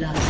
Blood.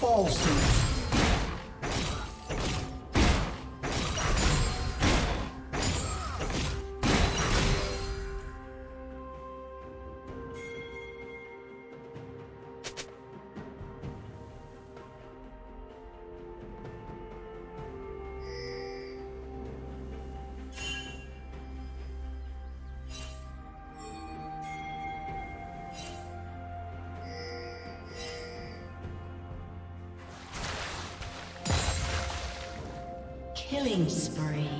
fall soon. Plate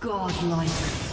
Godlike.